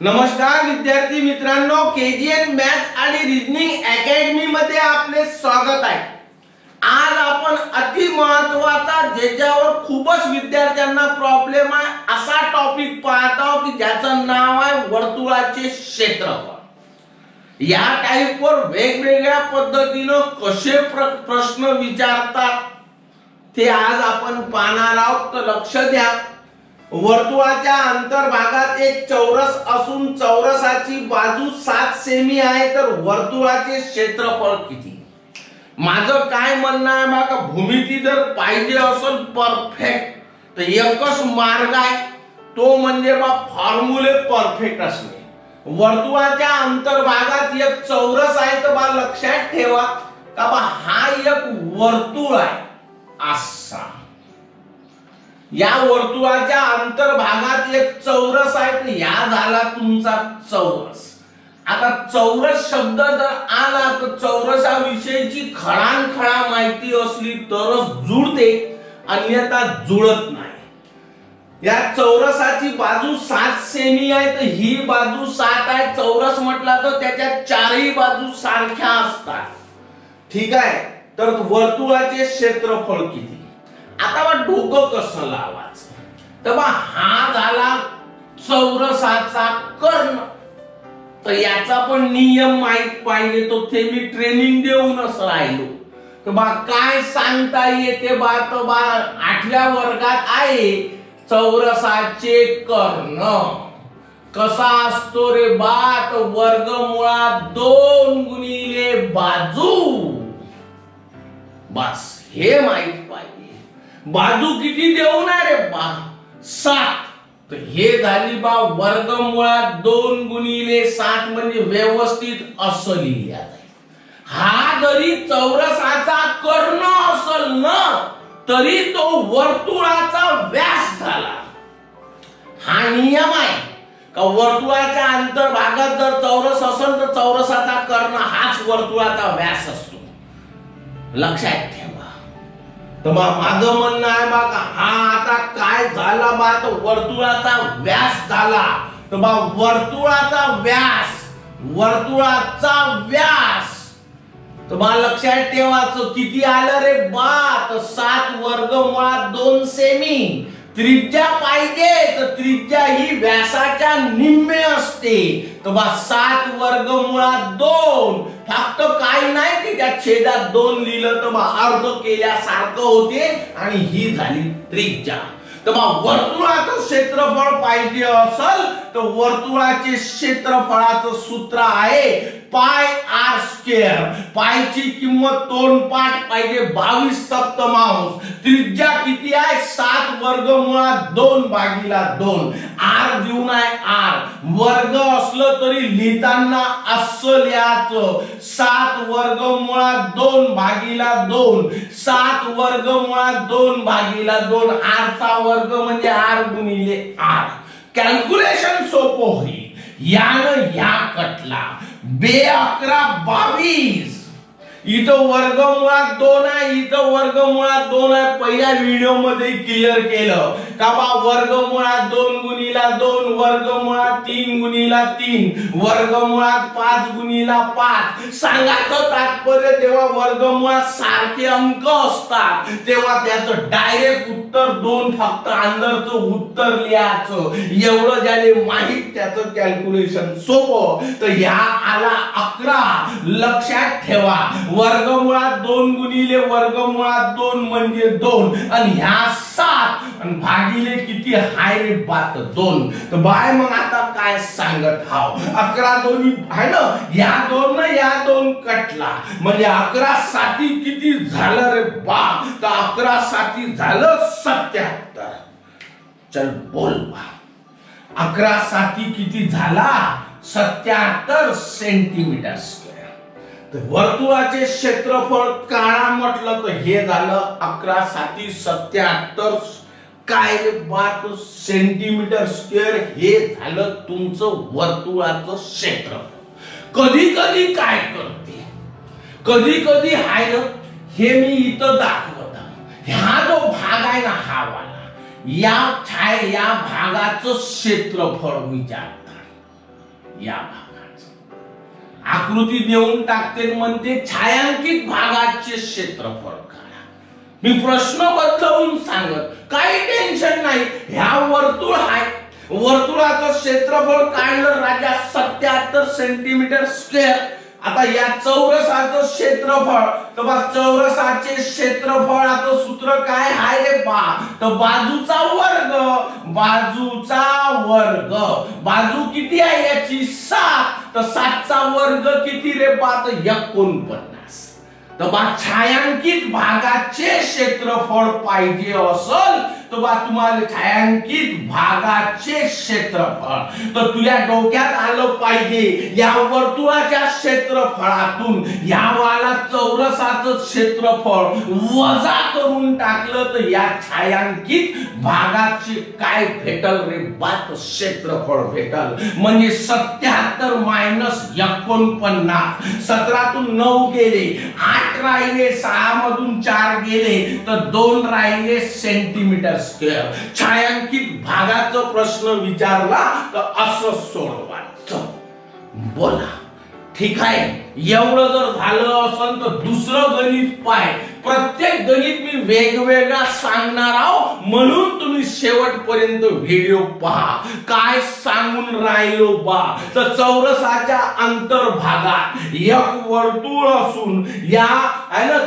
नमस्कार विद्यार्थी मित्रांनो के जी एन मॅथ आणि रिजनिंग अकॅडमी मध्ये आपले स्वागत आहे. आज आपण अति महत्त्वाचा ज्याच्यावर खूपच विद्यार्थ्यांना प्रॉब्लेम आहे असा टॉपिक पाहत आहोत की ज्याचं नाव आहे वर्तुळाचे क्षेत्रफळ. या टाईपवर वेगवेगळ्या पद्धतीनं कसे प्र- प्रश्न विचारतात ते आज आपण पाहणार आहोत. तर लक्ष द्या. वर्तुळाच्या अंतर्भागात एक चौरस असून चौरसाची बाजू सात सेमी आहे तर वर्तुळाचे क्षेत्रफळ किती? माझं काय म्हणणं आहे बाका भूमिती जर पाहिजे असेल परफेक्ट तर एकच मार्ग आहे. तो म्हणजे बा फॉर्म्युले परफेक्ट असणे. वर्तुळाच्या अंतर्भागात एक चौरस आहे तर बा लक्षात ठेवा. का बा हा एक वर्तुळ आहे. या वर्तुळाच्या अंतर्भागात एक चौरस आहे या झाला तुमचा चौरस. आता चौरस शब्द जर आला तर चौरसाविषयीची खळांखळा माहिती असली तरच जुळते अन्यथा जुळत नाही. या चौरसाची बाजू सात सेमी आहे तर ही बाजू सात आहे. चौरस म्हटला तर त्याच्या चारही बाजू सारख्या असतात. ठीक आहे? तर वर्तुळाचे क्षेत्रफळ किती? आता बा डोकं कसं लावायचं? तर बा हा झाला चौरसाचा कर्ण. तर याचा पण नियम माहीत पाहिजे तो ते मी ट्रेनिंग देऊनच राहिलो. तर बा काय सांगता येते बा? तर बा आठव्या वर्गात आहे चौरसाचे कर्ण. कसा असतो रे बा वर्ग मुळात दोन गुणिले बाजू. बस हे माहीत पाहिजे. बाजू किती देऊ रे बा सात. तर हे झाली बा वर्गमुळात दोन गुणिले सात म्हणजे व्यवस्थित असं लिहिली हा जरी चौरसाचा कर्ण असल ना तरी तो वर्तुळाचा व्यास झाला. हा नियम आहे. का वर्तुळाच्या अंतर्भागात जर चौरस असेल तर चौरसाचा कर्ण हाच वर्तुळाचा व्यास असतो. लक्षात ठेवा. तर मग माझं म्हणणं आहे बा हा आता काय झाला बा तर वर्तुळाचा व्यास झाला. तर बा वर्तुळाचा व्यास वर्तुळाचा व्यास. तर बा लक्षात ठेवायचं किती आलं रे बा तर सात वर्ग मुळात दोन सेमी त्रिज्या पाहिजे तर त्रिज्या ही व्यासाच्या निम्मे असते. तर बा सात वर्ग मुळात दोन. फक्त काही नाही की त्या छेदात दोन लिहिलं तर बा अर्ध केल्यासारखं होते आणि ही झाली त्रिज्या. तर मग वर्तुळाचं क्षेत्र पाहिजे असल तर वर्तुळाचे क्षेत्रफळाचं सूत्र आहे पाय आर स्क्वेअर. पायची किंमत तोंड पाठ पाहिजे बावीस सप्तमांश. त्रिज्या किती आहे? सात वर्ग मुळात दोन भागीला दोन. आर देऊन आहे आर. वर्ग असलं तरी लिहिताना असं लिहायचं सात वर्ग मुळात दोन भागीला दोन. सात वर्ग मुळात दोन भागीला दोन. आरचा वर्ग म्हणजे आर गुणिले आर. कॅल्क्युलेशन सोपं होईल. यानं या कटला. बे अकरा बावीस. इथं वर्गमुळात दोन आहे इथं वर्गमुळात दोन आहे. पहिल्या व्हिडिओमध्ये क्लिअर केलं. का बा वर्गमुळात दोन गुणीला दोन वर्गमुळात तीन गुणीला तीन वर्गमुळात पाच गुणीला पाच. सांगायचं तात्पर्य तेव्हा वर्गमुळात सारखे अंक असतात. तेव्हा त्याचं डायरेक्ट उत्तर दोन फक्त अंदरचं उत्तर लिहायचं. एवढं ज्याने माहीत त्याचं कॅल्क्युलेशन सोपं. तर ह्या आला अकरा. लक्षात ठेवा. वर्गमुळात दोन गुणिले वर्गमुळात दोन म्हणजे दोन. आणि ह्या सात आणि भागिले किती हाय रे बात दोन. तर बाय मग आता काय सांगत हाव अकरा दोन्ही आहे ना या दोन ना या दोन कटला. म्हणजे अकरा साती किती झालं रे बा तर अकरा साती झालं सत्याहत्तर. चल बोल बा. अकरा साती किती झाला? सत्याहत्तर सेंटीमीटर स्क्वेअर तर वर्तुळाचे क्षेत्रफळ काळा म्हटलं तर हे झालं अकरा साती सत्याहत्तर काय रे बात? सेंटीमीटर स्क्वेअर हे झालं तुमचं वर्तुळाचं क्षेत्रफळ कधी कधी काय करते? कधी कधी हाय ना हे मी इथं दाखवत. ह्या जो भाग आहे ना हा वाला या छाय या भागाचं क्षेत्रफळ विचारतात या भागाचं. आकृती देऊन टाकते म्हणते छायांकित भागाचे क्षेत्रफळ का मी प्रश्न बदलवून सांगत काही टेन्शन नाही. ह्या वर्तुळ आहे वर्तुळाचं क्षेत्रफळ काढलं राजा सत्याहत्तर सेंटीमीटर स्क्वेअर आता या चौरसाचं क्षेत्रफळ तर बा चौरसाचे क्षेत्रफळाचं सूत्र काय आहे रे बा तर बाजूचा वर्ग बाजूचा वर्ग. बाजू किती आहे याची सात? तर सातचा वर्ग किती रे बा तर एकोणपन्नास. तर बा छायांकित भागाचे क्षेत्रफळ पाहिजे असल तर बा तुम्हाला छायांकित भागाचे क्षेत्रफळ. तर तुझ्या डोक्यात आलं पाहिजे या वर्तुळाच्या क्षेत्रफळातून या वाला चौरसाचं क्षेत्रफळ वजा करून टाकलं तर या छायांकित भागाचे काय भेटल रे बात? क्षेत्रफळ भेटल. म्हणजे सत्याहत्तर मायनस एकोणपन्नास. सतरातून नऊ गेले आठ राहिले सहा मधून चार गेले तर दोन राहिले सेंटीमीटर स्क्वेअर छायांकित भागाचा प्रश्न विचारला तर असं सोडवायचं बोला. ठीक आहे. एवढं जर झालं असेल तर दुसरं गणित पाय. प्रत्येक गणित मी वेगवेगळा सांगणार आहो. म्हणून तुम्ही शेवटपर्यंत व्हिडिओ पहा. काय सांगून राहिलो बा? तर चौरसाच्या अंतर्भागात एक वर्तुळ असून या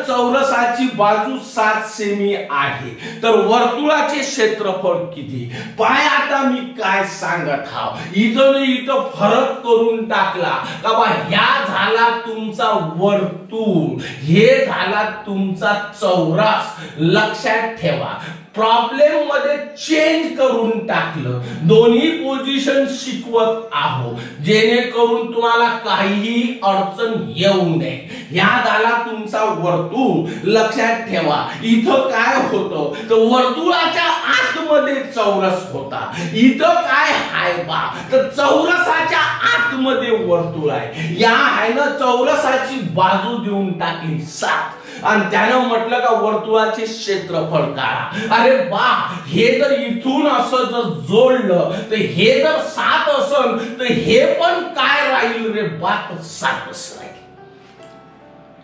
चौरसाची बाजू सात सेमी आहे. तर वर्तुळाचे क्षेत्रफळ किती? पाय आता मी काय सांगत हा इथं इथं फरक करून टाकला. का बा ह्या झाला तुमचा वर्तुळ. हे झाला तुमचा चौरास लक्षात ठेवा. प्रॉब्लेममध्ये चेंज करून टाकलं. दोन्ही पोझिशन शिकवत आहो. जेणेकरून तुम्हाला काहीही अडचण येऊ नये. ह्या झाला तुमचा वर्तुळ. लक्षात ठेवा. इथं काय होतं? तर वर्तुळाच्या आतमध्ये चौरस होता. इथं काय हाय बा? तर चौरसाच्या आतमध्ये वर्तुळ आहे. या आहे ना चौरसाची बाजू देऊन टाकली सात. आणि त्यानं म्हटलं का वर्तुळाचे क्षेत्रफळ काढा. अरे बा हे जर इथून असं जर जोडलं तर हे जर सात असल तर हे पण काय राहील रे बा सात सातच राहील.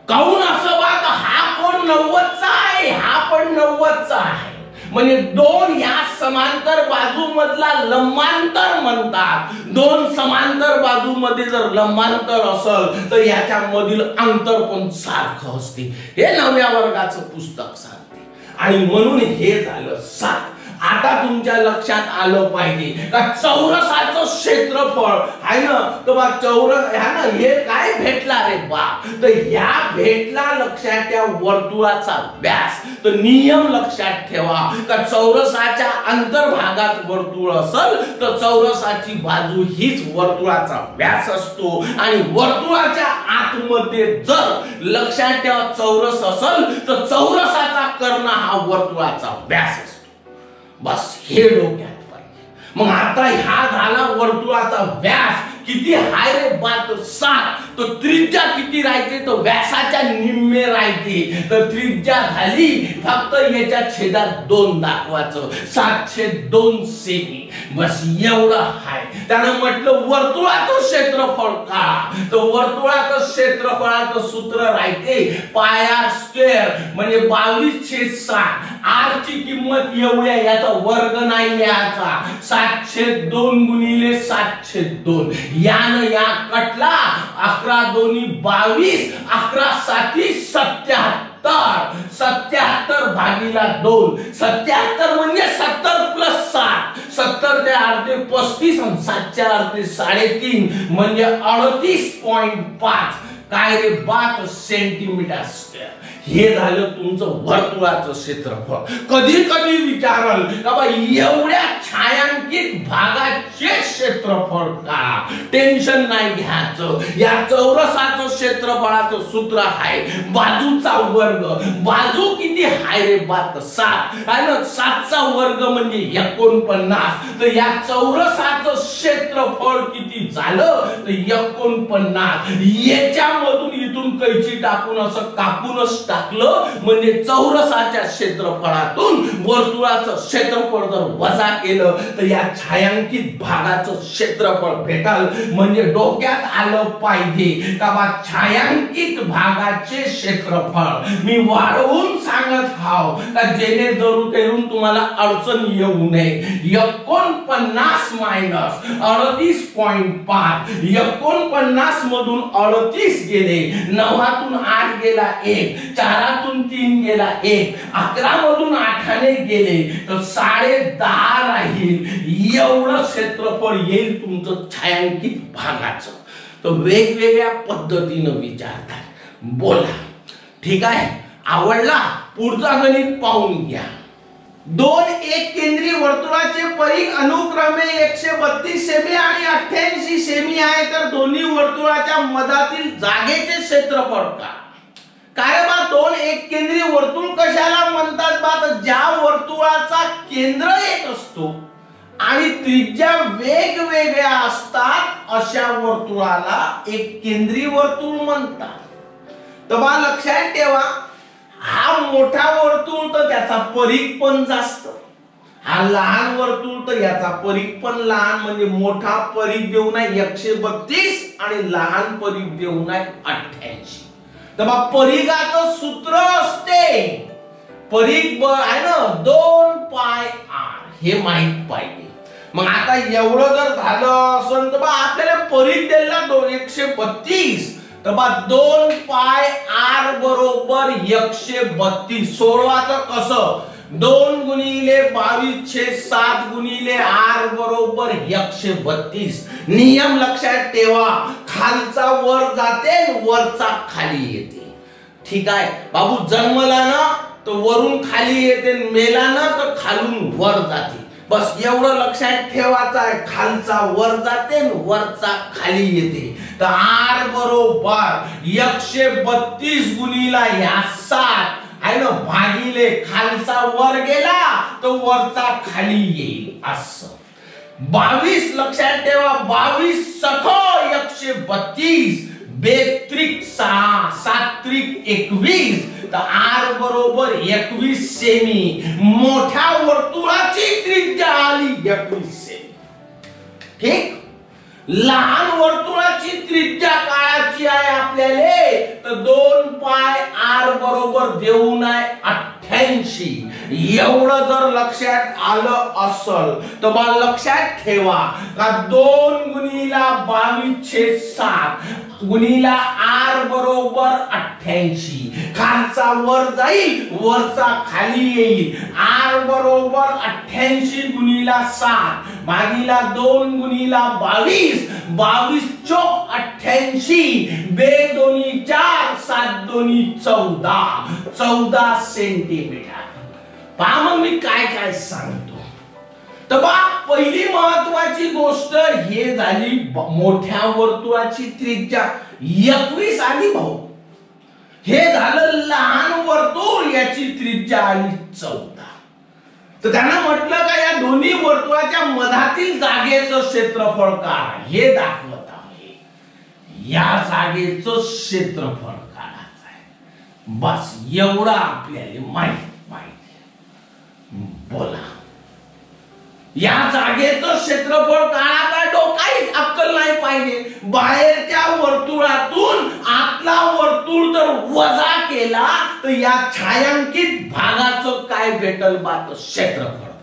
काऊन असं बा हा पण नव्वदचा आहे? हा पण नव्वदचा आहे. म्हणजे दोन या समांतर बाजू मधला लंबांतर म्हणतात. दोन समांतर बाजू मध्ये जर लंबांतर असल तर याच्यामधील अंतर पण सारखं असते. हे नवव्या वर्गाचं पुस्तक सांगते. आणि म्हणून हे झालं सात. आता तुमच्या लक्षात आलं पाहिजे. का चौरसाचं क्षेत्रफळ आहे ना? तर बा चौरस ह्या ना? हे काय भेटला रे बा तर ह्या भेटला लक्षात त्या वर्तुळाचा व्यास. तर नियम लक्षात ठेवा. का चौरसाच्या अंतर्भागात वर्तुळ असल तर चौरसाची बाजू हीच वर्तुळाचा व्यास असतो. आणि वर्तुळाच्या आतमध्ये जर लक्षात ठेवा चौरस असल तर चौरसाचा कर्ण हा वर्तुळाचा व्यास असतो. बस हे डोक्यात पाहिजे. मग आता ह्या झाला वर्तुळाचा व्यास. किती हाय रे तो सात. तो त्रिज्या किती राहते तो व्यासाच्या निम्मे राहते तर त्रिज्या झाली फक्त याच्या छेदात दोन दाखवायचं. सातशे दोन सेमी. बस एवढं हाय. त्यानं म्हटलं वर्तुळाचं क्षेत्रफळ का? तर वर्तुळाचं क्षेत्रफळाचं सूत्र राहते पाया स्क्वेअर म्हणजे बावीस छेद सात. आर ची किंमत एवढ्या याचा वर्ग नाही याचा सातशे दोन गुणिले सातशे दोन. यानं या कटला अकरा दोन्ही बावीस अकरा साती सत्याहत्तर. सत्याहत्तर भागीला दोन. सत्याहत्तर म्हणजे सत्तर प्लस सात सत्तर ते अर्धे पस्तीस आणि सातच्या अर्धे साडेतीन म्हणजे अडतीस पॉईंट पाच. काय रे बात सेंटीमीटर स्क्वेअर हे झालं तुमचं वर्तुळाचं क्षेत्रफळ. कधी कधी विचारल का बा एवढ्या छायांकित भागाचे क्षेत्रफळ का? टेन्शन नाही घ्यायचं. या चौरसाचं क्षेत्रफळाचं सूत्र आहे बाजूचा वर्ग. बाजू किती हाय रे बात? सात. आहे ना सातचा वर्ग म्हणजे एकोणपन्नास. तर या चौरसाचं क्षेत्रफळ किती झालं? तर एकोणपन्नास. याच्या 我对你 इथून कैची टाकून असं कापूनच टाकलं म्हणजे चौरसाच्या क्षेत्रफळातून वर्तुळाचं क्षेत्रफळ जर वजा केलं तर या छायांकित भागाचं क्षेत्रफळ भेटाल. म्हणजे डोक्यात आलं पाहिजे का बा छायांकित भागाचे क्षेत्रफळ? मी वाढवून सांगत हाव का जेणे जरूर तुम्हाला अडचण येऊ नये. एकोणपन्नास मायनस अडतीस पॉईंट पाच. एकोणपन्नास मधून अडतीस गेले. नवातून आठ गेला एक चारातून तीन गेला एक अकरा मधून आठाने गेले तर साडे दहा राहील. एवढं क्षेत्रफळ येईल तुमचं छायांकित भागाचं. तर वेगवेगळ्या पद्धतीनं विचारतात बोला. ठीक आहे? आवडला? पुढचा गणित पाहून घ्या. दोन एक केंद्रीय वर्तुळाचे परिघ अनुक्रमे एकशे बत्तीस सेमी आणि अठ्ठ्याऐंशी सेमी आहे तर दोन्ही वर्तुळाच्या मधातील जागेचे क्षेत्रफळ का? काय बा दोन एक केंद्रीय वर्तुळ कशाला म्हणतात बा? ज्या वर्तुळाचा केंद्र एक असतो आणि त्रिज्या वेगवेगळ्या असतात अशा वर्तुळाला एक केंद्रीय वर्तुळ म्हणतात. तर बा लक्षात ठेवा हा मोठा वर्तुळ तर त्याचा परीख पण जास्त. हा लहान वर्तुळ तर याचा परीख पण लहान म्हणजे मोठा परीख देऊ नाही एकशे बत्तीस आणि लहान परीख देऊ आहे अठ्ठ्याऐंशी. तर बा परीघाचं सूत्र असते. परीख आहे ना दोन पाय आर. हे माहीत पाहिजे. मग आता एवढं जर झालं असं तर बा आपल्याला परीख द्यायला दोन एकशे बत्तीस. तर बा दोन पाय आर बरोबर एकशे बत्तीस. सोळवाचं कसं? दोन गुणिले बावीस छे सात गुणिले आर बरोबर एकशे बत्तीस. नियम लक्षात ठेवा. खालचा वर जाते वरचा खाली येते. ठीक आहे? बाबू जन्मला ना तर वरून खाली येते मेला ना तर खालून वर जाते. बस एवढं लक्षात ठेवायचं आहे खालचा वर जाते वरचा खाली येते. तर आर बरोबर एकशे बत्तीस गुणीला ह्या सात. आहे ना? भागीले खालचा वर गेला तर वरचा खाली येईल असं. बावीस लक्षात ठेवा. बावीस सख एकशे बत्तीस. बेत्रिक सहा सात्रिक एकवीस. तर आर बरोबर एकवीस सेमी. मोठ्या वर्तुळाची त्रिज्या आली सेमी ठीक? लहान वर्तुळाची त्रिज्या काळाची आहे आपल्याला. तर दोन पाय आर बरोबर देऊ नये अठ्ठ्याऐंशी. एवढं जर लक्षात आलं असल तर मला लक्षात ठेवा का दोन गुणीला बावीसशे सात गुणीला आर बरोबर अठ्ठ्याऐंशी. खालचा वर जाईल वरचा खाली येईल. आर बरोबर अठ्ठ्याऐंशी गुणीला सात मागीला दोन गुणीला बावीस बावीस चौक अठ्ठ्याऐंशी. बे दोन्ही चार सात दोन्ही चौदा. चौदा सेंटीमीटर. पहा मग मी काय काय सांगतो. तर बा पहिली महत्वाची गोष्ट हे झाली मोठ्या वर्तुळाची त्रिज्या एकवीस आली भाऊ. हे झालं लहान वर्तुळ याची त्रिज्या आली चौदा. तर त्यांना म्हटलं का या दोन्ही वर्तुळाच्या मधातील जागेचं क्षेत्रफळ काय हे दाखवत आहे. या जागेचं क्षेत्रफळ काढायचं आहे बस एवढं आपल्याला माहीत माहीत. बोला. या जागेचं क्षेत्रफळ काळाचा डोकाहीच अक्कल नाही पाहिजे. बाहेरच्या वर्तुळातून आतला वर्तुळ जर वजा केला तर या छायांकित भागाचं काय भेटल बात क्षेत्रफळ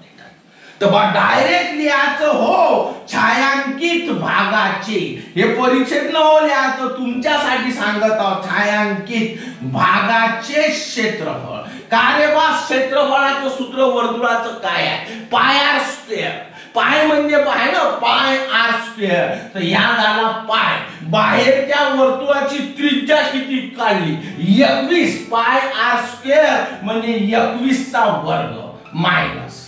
तर बा डायरेक्ट लिहायचं हो छायांकित भागाचे. हे परीक्षेत न हो लिहायचं तुमच्यासाठी सांगत आहोत छायांकित भागाचे क्षेत्रफळ. कार्यवा क्षेत्रफळाचं सूत्र वर्तुळाचं काय आहे? पाय आर स्क्वेअर पाय म्हणजे पाय ना? पाय आर स्क्वेअर तर या झाला पाय. बाहेरच्या वर्तुळाची त्रिज्या किती काढली? एकवीस. पाय आर स्क्वेअर म्हणजे एकवीसचा वर्ग मायनस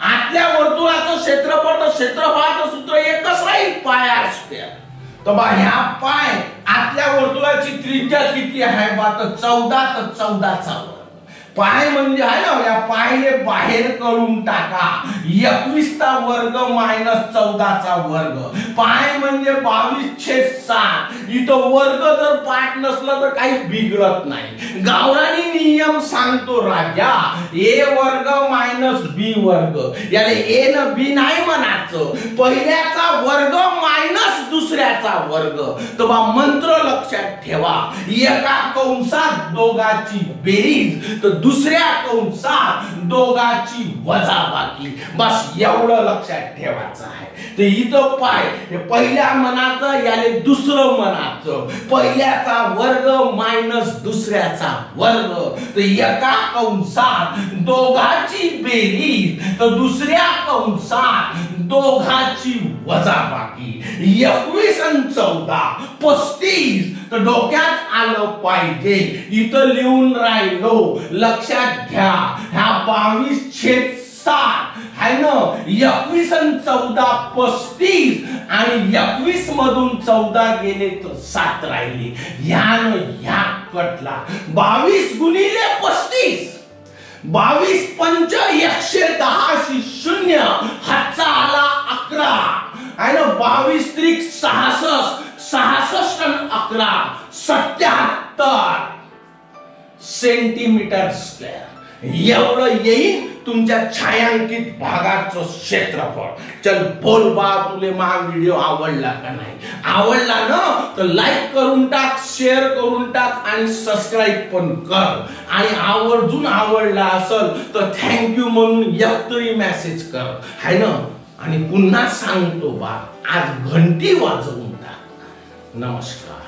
आतल्या वर्तुळाचं क्षेत्रफळ तर क्षेत्रफळाचं सूत्र एकच राहील पाय आर स्क्वेअर तर बा ह्या पाय आतल्या वर्तुळाची त्रिज्या किती आहे? बा तर चौदा तर चौदाचा वर्ग. पाय म्हणजे आहे ना या पायले बाहेर करून टाका. एकवीसचा वर्ग मायनस चौदाचा वर्ग. पाय म्हणजे बावीस छेद सात. इथं वर्ग जर पाठ नसलं तर काही बिघडत नाही. गावरानी नियम सांगतो राजा ए वर्ग मायनस बी वर्ग. याला ए न बी नाही म्हणायचं. पहिल्याचा वर्ग मायनस दुसऱ्याचा वर्ग. तर बा मंत्र लक्षात ठेवा. एका कंसात दोघाची बेरीज. तर दुसऱ्या कंसात दोघाची वजाबाकी बस एवढं लक्षात ठेवायचं आहे. ते इथं पाय. पहिल्या मनाचं याले दुसरं मनाचं. पहिल्याचा वर्ग मायनस दुसऱ्याचा वर्ग. तर एका कंसात दोघाची बेरीज तर दुसऱ्या कंसात दोघाची वजाबाकी एकवीस आणि चौदा पस्तीस. तर डोक्यात आलं पाहिजे. इथं लिहून राहिलो लक्षात घ्या. ह्या बावीस छेद सात आहे ना एकवीस आणि चौदा पस्तीस आणि एकवीस मधून चौदा गेले तर सात राहिले. ह्यानं ह्या कटला. बावीस गुणिले पस्तीस. बावीस पंच एकशे दहाशी शून्य. हातचा आला अकरा. आहे ना बावीस त्रिक सहासष्ट सहासष्ट अकरा सत्याहत्तर सेंटीमीटर स्क्वेअर एवढं येईल तुमच्या छायांकित भागाचं क्षेत्रफळ. चल बोल बा तुले मा व्हिडिओ आवडला का नाही? आवडला ना? तर लाईक करून टाक शेअर करून टाक आणि सबस्क्राईब पण कर. आणि आवर्जून आवडला असल तर थँक्यू म्हणून एक तरी मेसेज कर. हाय ना? आणि पुन्हा सांगतो बा आज घंटी वाजवून टाक. नमस्कार.